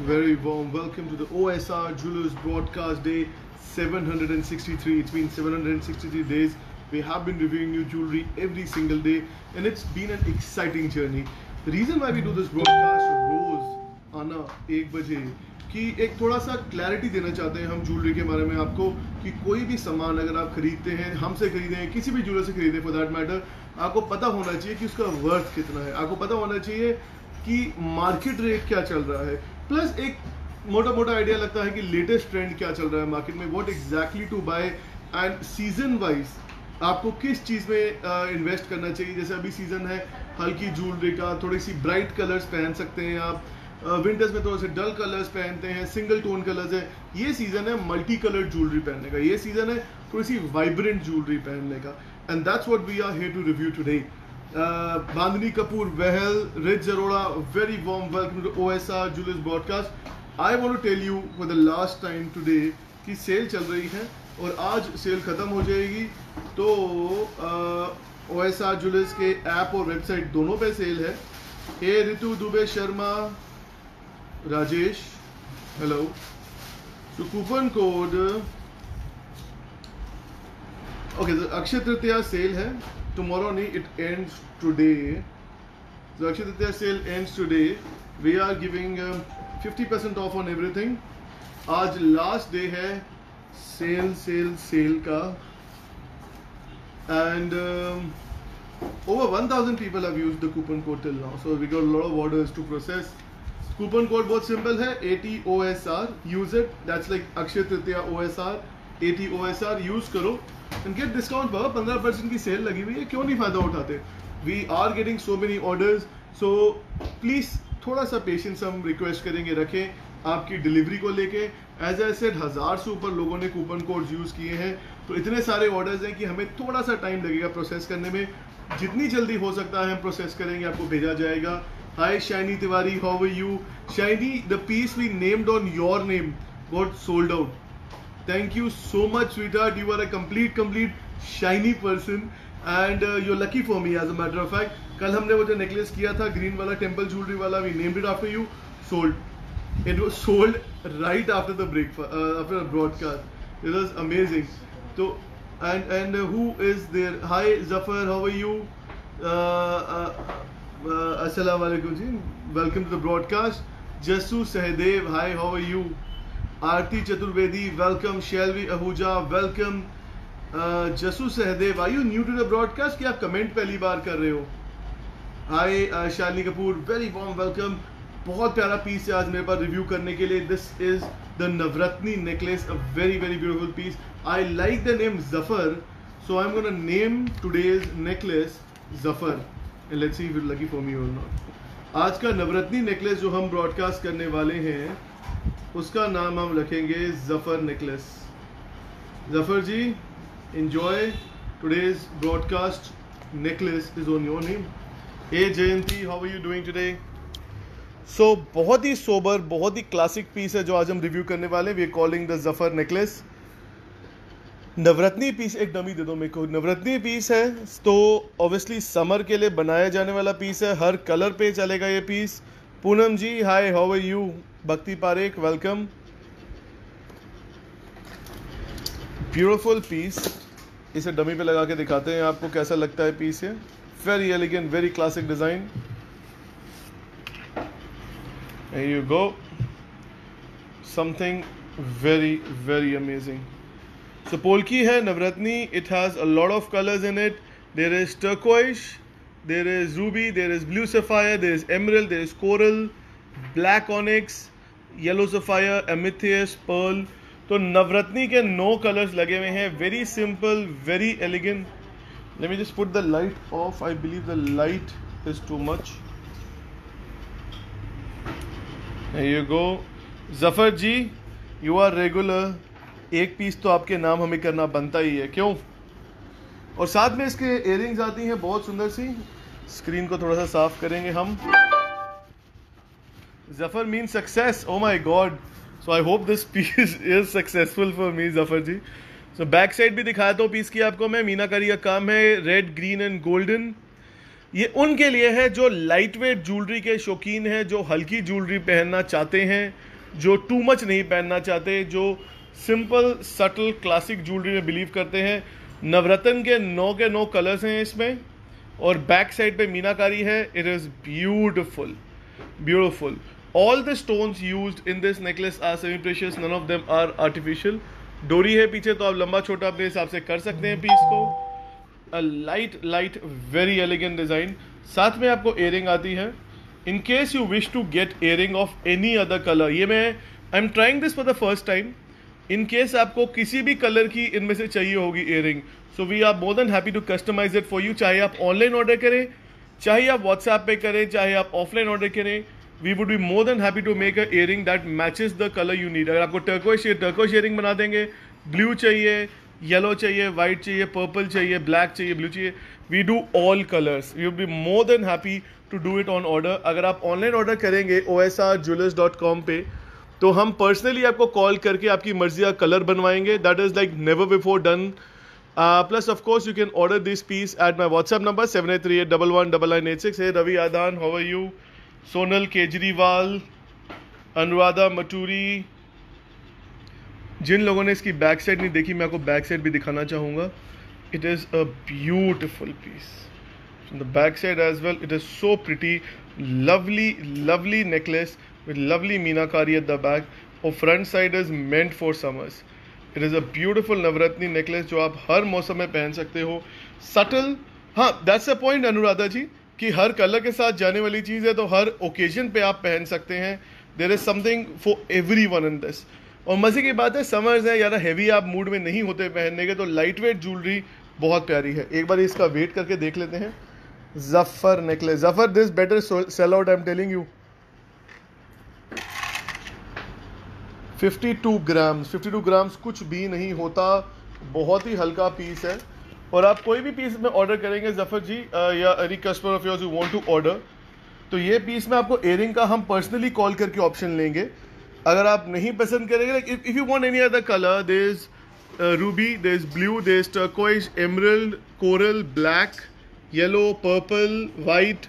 Very warm welcome to the OSR Jewelers Broadcast Day 763. It's been 763 days. We have been reviewing new jewelry every single day, and it's been an exciting journey. The reason why we do this broadcast रोज आना एक बजे कि एक थोड़ा सा clarity देना चाहते हैं हम ज्वेलरी के बारे में आपको कि कोई भी सामान अगर आप खरीदते हैं हमसे खरीदें किसी भी ज्वेलर से खरीदें फॉर दैट मैटर आपको पता होना चाहिए कि उसका वर्थ कितना है आपको पता होना चाहिए कि मार्केट रेट क्या चल रहा है प्लस एक मोटा मोटा आइडिया लगता है कि लेटेस्ट ट्रेंड क्या चल रहा है मार्केट में what exactly to buy and season wise आपको किस चीज़ में इन्वेस्ट uh, करना चाहिए? जैसे अभी सीज़न है हल्की ज्वेलरी का थोड़ी सी ब्राइट कलर्स पहन सकते हैं आप। विंटर्स uh, में थोड़े से डल कलर्स पहनते हैं सिंगल टोन कलर्स है। ये सीज़न है मल्टी कलर ज्वेलरी पहनने का। ये सीज़न है थोड़ी सी वाइब्रेंट ज्वेलरी पहनने का। And that's what we are here to review today Bandhani Kapoor Wahal Rich Jaroda very warm welcome to OSR jewellers broadcast I want to tell you for the last time today कि sale चल रही है और आज cell ख़त्म हो जाएगी। तो ओ एस आर जुलस के ऐप और वेबसाइट दोनों पे सेल है। ए, रितु, दुबे, शर्मा, राजेश हेलो तो coupon code okay Akshaya Tritiya sale है। टुमारो नहीं it ends today The Akshaya Tritiya sale ends today. We are giving um, 50% off on everything. आज लास्ट डे है सेल सेल सेल का and um, over 1000 people have used the coupon code till now so we got a lot of orders to process coupon code बहुत simple है ATOSR use it that's like Akshaya Tritiya OSR ATOSR use करो and get discount बाबा 15% की cell लगी हुई है। क्यों नहीं फ़ायदा उठाते? We are getting so many orders. So please थोड़ा सा पेशेंस हम रिक्वेस्ट करेंगे, रखें आपकी डिलीवरी को लेके। एज ए सेड हज़ार से ऊपर लोगों ने कूपन कोड यूज़ किए हैं। तो इतने सारे ऑर्डर्स हैं कि हमें थोड़ा सा टाइम लगेगा प्रोसेस करने में। जितनी जल्दी हो सकता है हम प्रोसेस करेंगे, आपको भेजा जाएगा। Hi Shiny Tiwari how you Shiny the piece we named on your name got sold out thank you so much sweetheart you are a complete complete shiny person and you lucky for me as a matter of fact कल हमने वो जो necklace किया था green वाला temple jewellery वाला we named it after you sold sold right after the break uh, after the broadcast it was amazing so and and uh, who is there hi zafar how are you uh, uh, uh assalamu alaikum ji welcome to the broadcast jasu Aarti Chaturvedi welcome Shelvi Ahuja welcome Jasu Sahdev I you new to the broadcast कि आप comment पहली बार कर रहे हो? Hi Shalini Kapoor very warm welcome बहुत प्यारा piece है आज मेरे पास रिव्यू करने के लिए. This is the navratni necklace a very very beautiful piece I like the name Zafar so I am gonna name today's necklace Zafar let's see lucky for me or not आज का नवरत्नी necklace जो हम broadcast करने वाले हैं उसका नाम हम रखेंगे Zafar necklace. Zafar ji, enjoy today's broadcast. Necklace is on your name. Hey, jayanti, how are you doing today? So बहुत ही सोबर बहुत ही क्लासिक पीस है जो आज हम रिव्यू करने वाले we are calling the Zafar necklace navratni piece एक डमी दे दो मेरे को। नवरत्नी पीस है तो ऑब्वियसली समर के लिए बनाया जाने वाला पीस है। हर कलर पे चलेगा ये piece Poonam ji hi how are you Bhakti Parekh welcome beautiful piece इसे डमी पे लगा के दिखाते हैं आपको कैसा लगता है पीस ये। Very elegant very classic design you go something very very amazing so polki है navratni it has a lot of colours in it there is turquoise there is ruby there is blue sapphire there is emerald there is coral coral, onyx yellow sapphire amethyst pearl. तो नवरत्नी के नो colours लगे हुए हैं। Very simple very elegant let me just put the light off I believe the light is too much you go Zafar ji you are regular एक piece तो आपके नाम हमें करना बनता ही है। क्यों? और साथ में इसके इयरिंग्स आती हैं बहुत सुंदर सी। स्क्रीन को थोड़ा सा साफ़ करेंगे हम। Zafar mean success oh my god so I hope this piece is successful for me Zafar ji so back side भी दिखाता हूँ पीस की आपको मैं। मीनाकारी का काम है रेड ग्रीन एंड गोल्डन ये उनके लिए है जो लाइट वेट ज्वेलरी के शौकीन हैं, जो हल्की ज्वेलरी पहनना चाहते हैं, जो टू मच नहीं पहनना चाहते, जो सिंपल सटल क्लासिक ज्वेलरी में बिलीव करते हैं। नवरत्न के नौ के नौ कलर्स हैं इसमें। और बैक साइड पे मीनाकारी है। It is beautiful beautiful all the stones use in this necklace are semi precious none of them are artificial डोरी है पीछे तो आप लंबा छोटा अपने हिसाब से कर सकते हैं पीस को a light light very elegant design साथ में आपको एयरिंग आती है in case you wish to get earring of any other colour ये मैं I am trying this for the first time in case आपको किसी भी कलर की इनमें से चाहिए होगी earring so we are more than happy to customise it for you चाहे आप ऑनलाइन ऑर्डर करें चाहे आप व्हाट्सएप पे करें चाहे आप ऑफलाइन ऑर्डर करें we would be more than happy to make a earring that matches the colour you need अगर आपको टर्को टर्को शेयरिंग बना देंगे ब्लू चाहिए येलो चाहिए वाइट चाहिए पर्पल चाहिए ब्लैक चाहिए ब्लू चाहिए we do all colours we be more than happy to do it on order अगर आप ऑनलाइन ऑर्डर करेंगे O S R jewellers dot com पे तो हम पर्सनली आपको कॉल करके आपकी मर्ज़ी का कलर बनवाएँगे. That is like never before done plus of course you can order this piece at my WhatsApp number seven eight three eight double one double nine eight six है Ravi Aadan how are you Sonal Kejriwal, Anuradha Maturi. जिन लोगों ने इसकी back side नहीं देखी, मैं आपको back side भी दिखाना चाहूँगा। It is a beautiful piece the back side as well it is so pretty lovely lovely necklace with lovely meenakari at the back. और front side is meant for summers it is a beautiful navratni necklace जो आप हर मौसम में पहन सकते हो। Subtle हाँ that's a point Anuradha ji. कि हर कलर के साथ जाने वाली चीज़ है तो हर ओकेजन पे आप पहन सकते हैं। There is something for everyone in this और मज़े की बात है समर्स है यार हैवी आप मूड में नहीं होते पहनने के तो लाइट वेट ज्वेलरी बहुत प्यारी है। एक बार इसका वेट करके देख लेते हैं। Zafar necklace Zafar this better sell out I am telling you 52 grams 52 grams कुछ भी नहीं होता। बहुत ही हल्का पीस है। और आप कोई भी पीस में ऑर्डर करेंगे ज़फ़र जी या any customer of yours you want to order तो ये पीस में आपको एयरिंग का हम पर्सनली कॉल करके ऑप्शन लेंगे। अगर आप नहीं पसंद करेंगे if you want any other colour there is ruby there is blue there is turquoise emerald coral black yellow purple white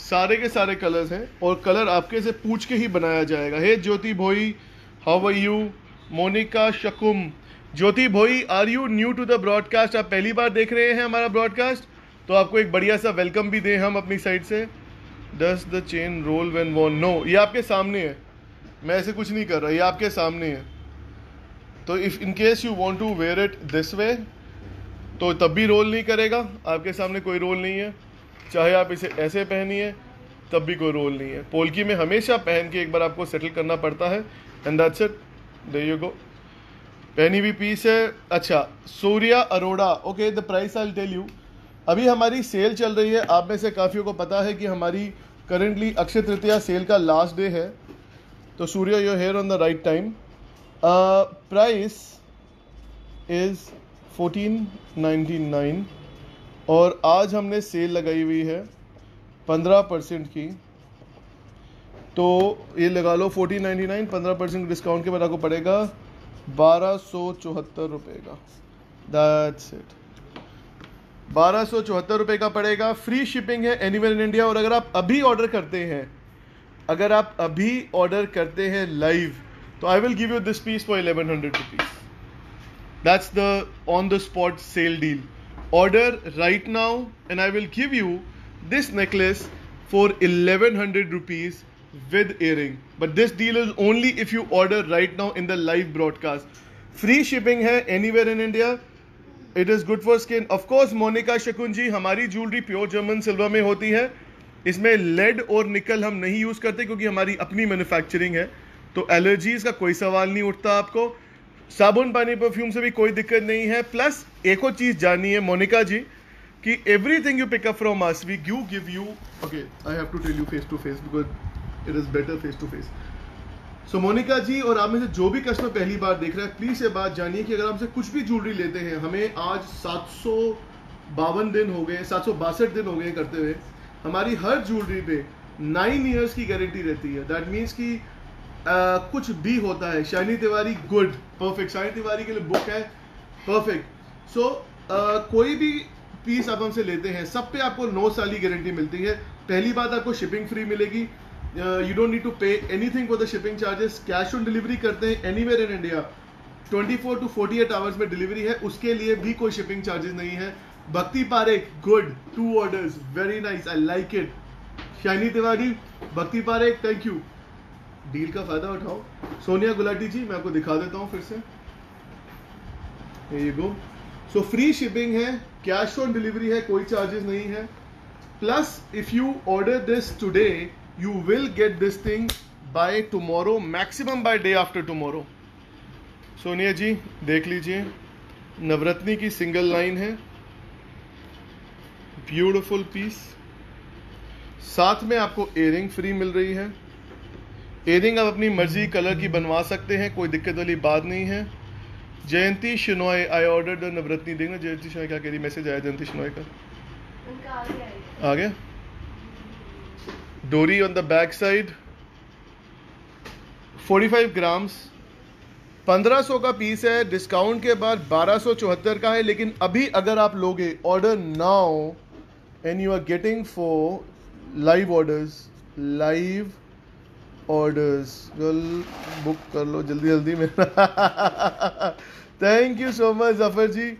सारे के सारे कलर्स हैं और कलर आपके से पूछ के ही बनाया जाएगा। Hey Jyoti Bhoi how are you Monika Shakum Jyoti Bhoi are you new to the broadcast आप पहली बार देख रहे हैं हमारा ब्रॉडकास्ट तो आपको एक बढ़िया सा वेलकम भी दें हम अपनी साइड से। Does the chain roll when won no ये आपके सामने है। मैं ऐसे कुछ नहीं कर रहा, ये आपके सामने है। तो if in case you want to wear it this way तो तब भी रोल नहीं करेगा। आपके सामने कोई रोल नहीं है। चाहे आप इसे ऐसे पहनिए, तब भी कोई रोल नहीं है। पोलकी में हमेशा पहन के एक बार आपको सेटल करना पड़ता है। And that's it there you go पहनी भी पीस है। अच्छा Surya Arora okay the price I tell you अभी हमारी सेल चल रही है। आप में से काफ़ियों को पता है कि हमारी करेंटली अक्षय तृतीया सेल का लास्ट डे है। तो Surya you're here on the right time price is fourteen ninety nine और आज हमने सेल लगाई हुई है पंद्रह परसेंट की। तो ये लगा लो फोर्टीन नाइन्टी नाइन पंद्रह परसेंट डिस्काउंट के बाद आपको पड़ेगा बारह सौ चौहत्तर रुपये का। दैट्स इट बारह सौ चौहत्तर रुपये का पड़ेगा। फ्री शिपिंग है एनीवेयर इन इंडिया और अगर आप अभी ऑर्डर करते हैं, अगर आप अभी ऑर्डर करते हैं लाइव तो I will give you this piece for eleven hundred rupees that's the on the spot sale deal order right now and I will give you this necklace for 1100 rupees with earring. But this deal is only if you order right now in the live broadcast. Free shipping है anywhere in India. It is good for skin. Of course Monika Shakun ji हमारी jewellery pure German silver में होती है. इसमें lead और निकल हम नहीं यूज़ करते क्योंकि हमारी अपनी मैन्युफैक्चरिंग है. तो एलर्जीज का कोई सवाल नहीं उठता आपको. साबुन, पानी परफ्यूम से भी कोई दिक्कत नहीं है. प्लस एक और चीज़ जाननी है मोनिका जी, कि everything you pick up from us we you give you okay I have to tell you face to face because it is better face to face so Monika ji और आप में से जो भी कस्टमर पहली बार देख रहे हैं प्लीज़ ये बात जानिए कि अगर हमसे कुछ भी ज्वेलरी लेते हैं हमें आज सात बावन दिन हो गए सात सौ बासठ दिन हो गए करते हुए हमारी हर ज्वेलरी पे नाइन ईयर्स की गारंटी रहती है। दैट मीन्स कि uh, कुछ भी होता है। शाइनी तिवारी गुड परफेक्ट शाइनी तिवारी के लिए बुक है परफेक्ट सो so, कोई भी पीस आप हमसे लेते हैं सब पे आपको नौ साल की गारंटी मिलती है। पहली बात आपको शिपिंग फ्री मिलेगी। You don't need to pay anything for the shipping charges cash on delivery करते हैं anywhere in India 24 to 48 hours में डिलीवरी है, उसके लिए भी कोई शिपिंग चार्जेस नहीं है. Bhakti Parekh good to orders very nice I like it Shiny Tiwari Bhakti Parekh thank you deal का फ़ायदा उठाओ. सोनिया गुलाटी जी मैं आपको दिखा देता हूँ फिर से. ये गो सो फ्री शिपिंग है कैश ऑन डिलीवरी है, कोई चार्जेस नहीं है. Plus if you order this today you will get this thing by tomorrow maximum by day after tomorrow Sonia ji देख लीजिए नवरत्नी की सिंगल लाइन है। ब्यूटिफुल पीस साथ में आपको एयरिंग फ्री मिल रही है। एयरिंग आप अपनी मर्ज़ी कलर की बनवा सकते हैं कोई दिक्कत वाली बात नहीं है। जयंती शिनोय आई ऑर्डर द नवरत्नी देखना जयंती शिनोय क्या कह रही? मैसेज आया जयंती शिनोय का। आ गया? डोरी on the back side 45 grams 1500 का पीस है डिस्काउंट के बाद बारह का है, लेकिन अभी अगर आप लोगे order now and you are getting for live orders live orders कल बुक कर लो, जल्दी जल्दी मेरा। Thank you so much Zafar ji.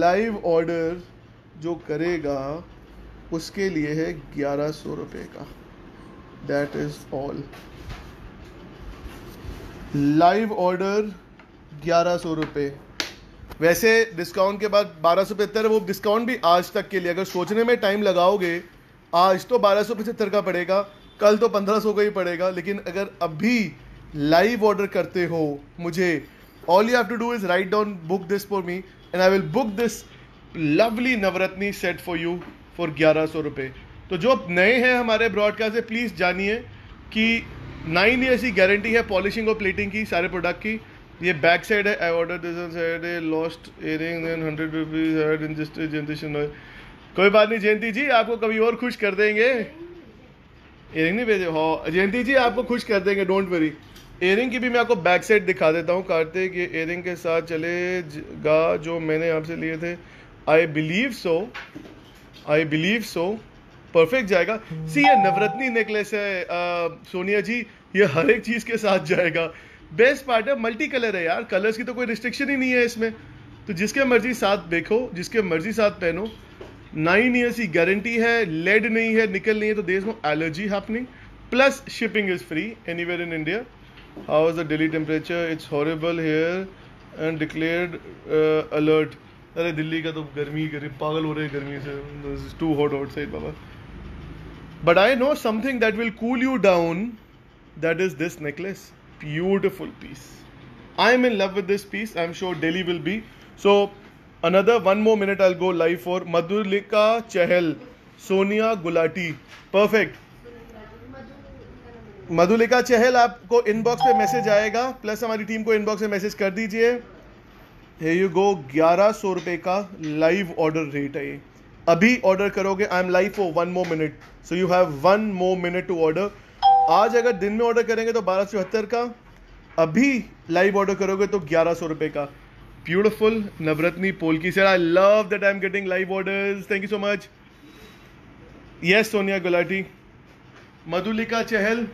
Live order जो करेगा उसके लिए है ग्यारह सौ रुपये का। That is all live order ग्यारह सौ रुपये वैसे डिस्काउंट के बाद बारह सौ पचहत्तर, वो डिस्काउंट भी आज तक के लिए। अगर सोचने में टाइम लगाओगे, आज तो बारह सौ पचहत्तर का पड़ेगा, कल तो पंद्रह सौ का ही पड़ेगा। लेकिन अगर अभी लाइव ऑर्डर करते हो, मुझे all you have to do is write down book this for me and I will book this lovely navratni set for you for ग्यारह सौ रुपये तो जो नए हैं हमारे ब्रॉडकास्ट से प्लीज़ जानिए कि नाइन ईयर्स की गारंटी है पॉलिशिंग और प्लेटिंग की, सारे प्रोडक्ट की। ये बैक साइड है आई ऑर्डर दिस है lost earring hundred rupees in just कोई बात नहीं, जयंती जी, आपको कभी और खुश कर देंगे। एयरिंग नहीं भेजे, हो, जयंती जी, आपको खुश कर देंगे डोंट वरी एयरिंग की भी मैं आपको बैक साइड दिखा देता हूँ, कार्तिक, ये एयरिंग के साथ चलेगा जो मैंने आपसे लिए थे। I believe so I believe so perfect जाएगा. सी ये नवरत्नी नेकलेस है सोनिया जी, ये हर एक चीज़ के साथ जाएगा. बेस्ट पार्ट है मल्टी कलर है यार. कलर्स की तो कोई रिस्ट्रिक्शन ही नहीं है इसमें. तो जिसके मर्ज़ी साथ देखो, जिसके मर्ज़ी साथ पहनो. नाइन ईयर्स की गारंटी है लेड नहीं है, निकल नहीं है तो there no allergy happening plus shipping is free any in India how is the Delhi temperature it's horrible here and declared alert अरे दिल्ली का तो गर्मी गर्मी, पागल हो रहे गर्मी से। Too hot outside Baba. But I know something that will cool you down that is this necklace beautiful piece I am in love with this piece I am sure Delhi will be so another one more minute I go live for Madhulika Chahal Sonia Gulati perfect Madhulika Chahal आपको inbox पे message आएगा. Plus हमारी team को inbox में message कर दीजिए. You go ग्यारह सौ रुपए का लाइव ऑर्डर रेट है ये। अभी ऑर्डर करोगे I am live for one more minute so you have one more minute to order आज अगर दिन में ऑर्डर करेंगे तो बारह चौहत्तर का। अभी लाइव ऑर्डर करोगे तो ग्यारह सौ रुपए का। Beautiful नवरत्नी polki sir I love that I am getting live orders thank you so much yes Sonia Gulati. Madhulika Chahal.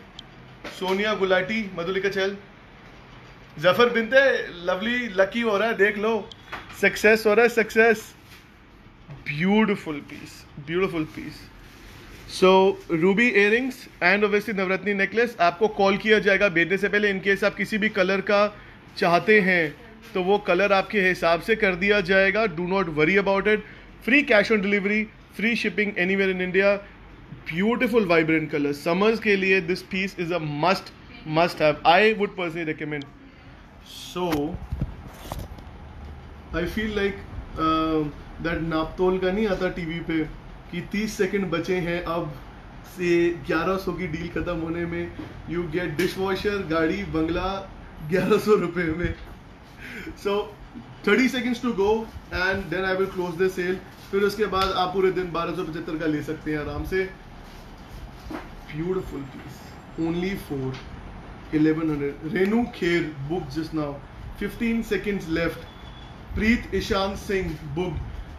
Sonia Gulati, Madhulika Chahal. Zafar बिनते lovely lucky हो रहा है, देख लो। सक्सेस हो रहा है success beautiful piece beautiful piece so ruby earrings and ओवेस्टी नवरत्नी necklace आपको call किया जाएगा। भेजने से पहले इनकेस आप किसी भी कलर का चाहते हैं तो वो कलर आपके हिसाब से कर दिया जाएगा। Do not worry about it free cash on delivery free shipping anywhere in India beautiful vibrant colour summers के लिए this piece is a must must have I would personally recommend so I feel like that Naaptol का नहीं आता TV पे कि 30 second बचे हैं अब से 1100 की डील खत्म होने में। यू गेट डिश वॉशर गाड़ी, बंगला 1100 रुपए में। So thirty seconds to go and then I will close the sale फिर उसके बाद आप पूरे दिन बारह का ले सकते हैं आराम से। Beautiful piece only for eleven hundred Renu Kher book just now fifteen seconds left Preet Ishaan Singh book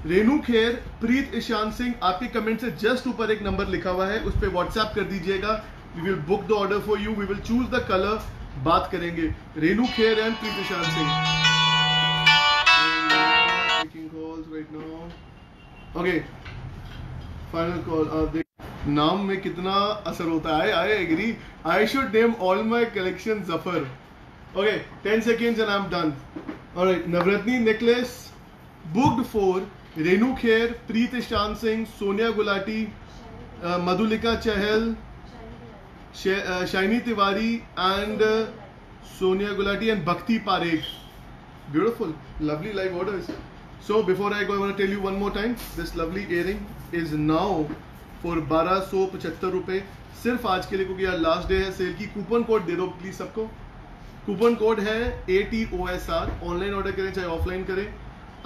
Renu Kher Preet Ishaan Singh आपके कमेंट से जस्ट ऊपर एक नंबर लिखा हुआ है, उस पर व्हाट्सएप कर दीजिएगा। We will book the order for you we will choose the colour बात करेंगे। Renu Kher and Preetishan Singh taking calls right now. नाम में कितना असर होता है? I agree I should name all my collection Zafar okay ten second and I am done और Navratni necklace booked for Renu Kher Preet Ishaan Singh Sonia Gulati Madhulika Chahal Shiny Tiwari and Sonia Gulati and Bhakti Parekh beautiful lovely live order so before I go tell you one more time this lovely earring is now for 1275 रुपए। सिर्फ़ आज के लिए, क्योंकि यार last day है sale की। Coupon code दे दो प्लीज़ सबको। कूपन कोड है A T O S R online order करें, चाहे ऑफलाइन करें।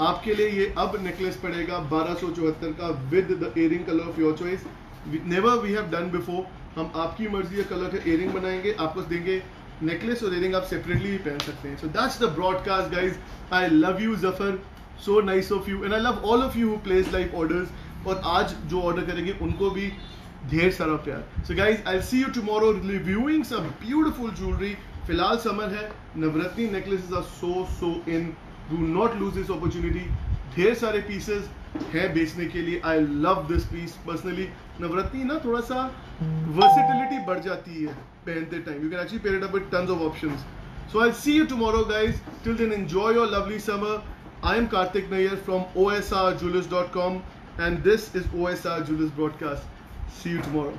आपके लिए ये अब नेकलेस पड़ेगा बारह सौ चौहत्तर का with the earring colour of your choice never we have done before हम आपकी मर्ज़ी का कलर का एयरिंग बनाएँगे, आपको देंगे नेकलेस और एयरिंग आप सेपरेटली भी पहन सकते हैं। So that's the broadcast guys I love you Zafar so nice of you and I love all of you place like orders और आज जो ऑर्डर करेंगे, उनको भी ढेर सारा प्यार। So guys I see you tomorrow reviewing some beautiful jewellery फ़िलहाल समर है Navratni necklaces are so so in do not lose this opportunity ढेर सारे पीसेस है बेचने के लिए। I love this piece personally Navratni ना थोड़ा सा वर्सिटिलिटी बढ़ जाती है पहनते time you can actually pair up with tons of options so I see you tomorrow guys till then enjoy your lovely summer I am Karthik Nayyar from OSRJewelers.com and this is OSR Julius Broadcast. See you tomorrow.